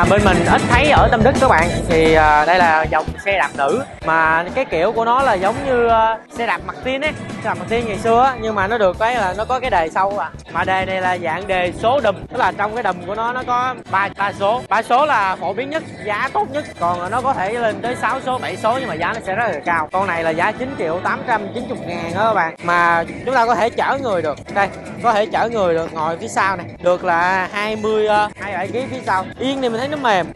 mà bên mình ít thấy ở Tâm Đức các bạn. Thì à, đây là dòng xe đạp nữ. Mà cái kiểu của nó là giống như uh, xe đạp mặt tiên ấy. Xe đạp mặt tiên ngày xưa á nhưng mà nó được cái là nó có cái đề sau à. Mà đề này là dạng đề số đùm. Tức là trong cái đùm của nó nó có ba ba số. Ba số là phổ biến nhất giá tốt nhất. Còn nó có thể lên tới 6 số 7 số nhưng mà giá nó sẽ rất là cao. Con này là giá 9 triệu 890 ngàn đó các bạn. Mà chúng ta có thể chở người được. Đây có thể chở người được ngồi phía sau này. Được là 20 uh, 27 kg phía sau. Yên thì mình thấy nó mềm.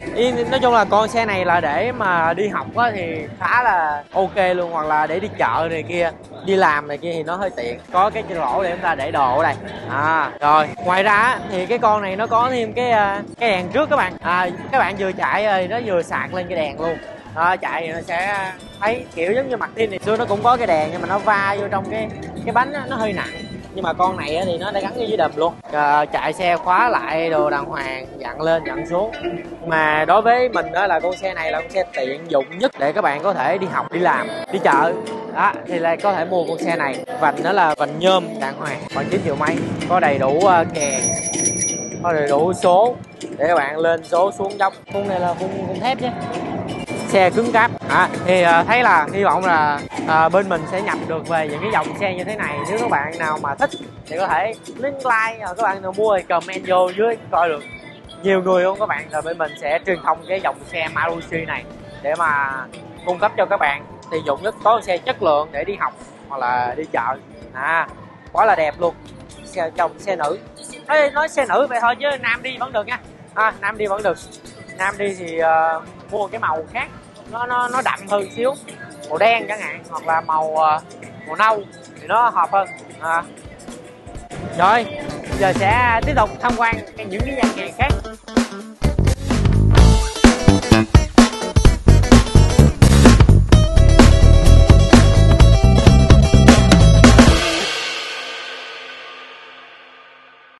Nói chung là con xe này là để mà đi học á thì khá là ok luôn hoặc là để đi chợ này kia đi làm này kia thì nó hơi tiện. Có cái lỗ để chúng ta để đồ ở đây. À rồi ngoài ra thì cái con này nó có thêm cái à, cái đèn trước các bạn. À các bạn vừa chạy rồi nó vừa sạc lên cái đèn luôn. À, chạy thì nó sẽ thấy kiểu giống như mặt tin thì xưa nó cũng có cái đèn nhưng mà nó va vô trong cái cái bánh đó, nó hơi nặng nhưng mà con này thì nó đã gắn dưới đầm luôn. À, chạy xe khóa lại đồ đàng hoàng dặn lên dặn xuống. Mà đối với mình đó là con xe này là con xe tiện dụng nhất để các bạn có thể đi học đi làm đi chợ. Đó thì là có thể mua con xe này. Vành nó là vành nhôm đàng hoàng bằng chín triệu mấy. Có đầy đủ ờ, uh, kèn có đầy đủ số để các bạn lên số xuống dốc. Khung này là khung khung thép chứ xe cứng cáp. À, thì à, thấy là hy vọng là à, bên mình sẽ nhập được về những cái dòng xe như thế này. Nếu các bạn nào mà thích thì có thể link like các bạn nào mua thì comment vô dưới coi được. Nhiều người không các bạn rồi bên mình sẽ truyền thông cái dòng xe Maruti này để mà cung cấp cho các bạn. Thì dụng nhất có xe chất lượng để đi học hoặc là đi chợ. À quá là đẹp luôn. Xe chồng xe nữ. Ê, nói xe nữ vậy thôi chứ nam đi vẫn được nha. À, nam đi vẫn được nam đi thì uh, mua cái màu khác. Nó nó nó đậm hơn xíu. Màu đen chẳng hạn hoặc là màu uh, màu nâu thì nó hợp hơn. À. rồi giờ sẽ tiếp tục tham quan những cái gian hàng khác.